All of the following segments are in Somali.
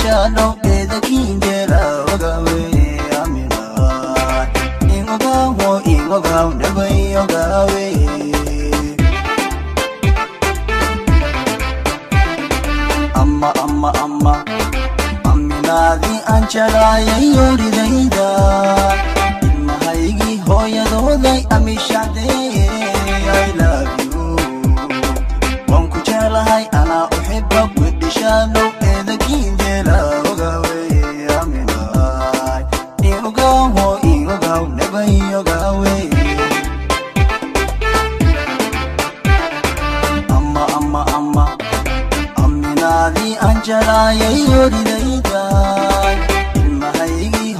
shaadhowdeeda kiinjeera ogaaweye amina. Ingogaawo ingogaaw dhaway ogaaweye amma amma amma. Aminaadii aan jelaayay yoridayda ilmahaygii hooyadooday amishacdee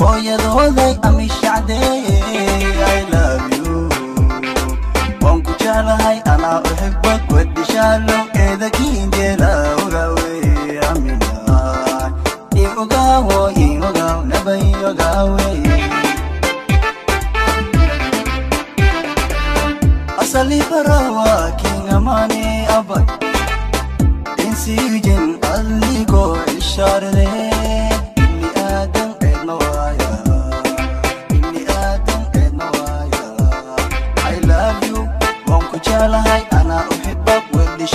hooyadooday amishacdee I love you. waan ku jeclahay anaa uxiba wedhishaalow eedakiinjeela ogawe aminaay iogawo iogaw nabayogawe asali barawa kingamane abay insiijin alligoo ishaarde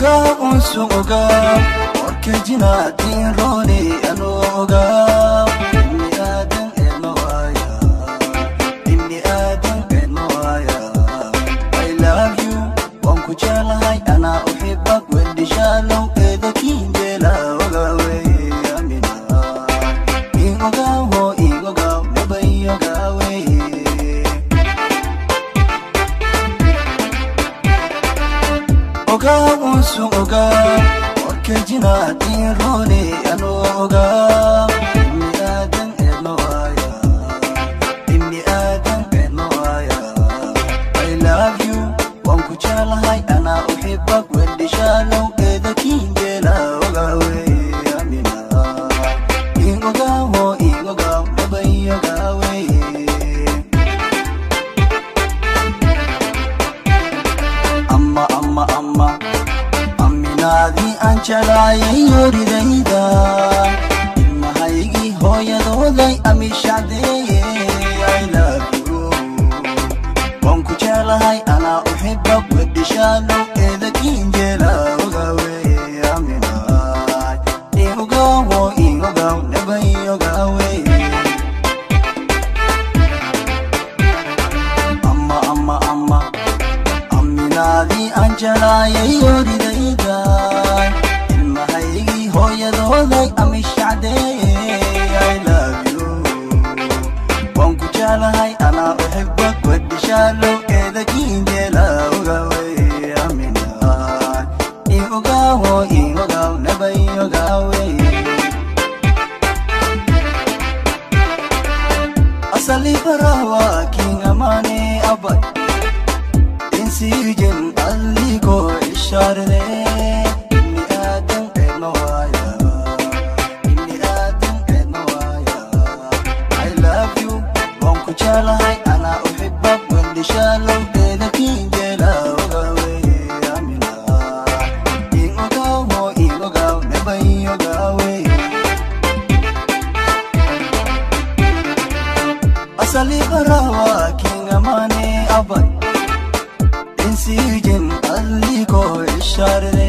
ogaa, on sun ogaa, morkee jinaatti roonee anoo ogaa. I'll jelaayay yoridayda ilmahaygii hooyadooday you. waan ku jeclahay anaa uxiba wedhishaalow eedakiinjeela ogawe aminaay iogawo iogaw nabayogawe amma amma amma amminaadii aan jelaayay yoridayday asali barawa kingamane abay insiijin alligoo ishaarde inni aadan eedna waaya inni aadan eedna waaya I love you. Waan ku jeclahay anaa uxiba wedhishaalow eedakiinjeela ogawe amina. Iogawo iogaw nabayogawe gali barawa kinga mane aban insijin alliko isharre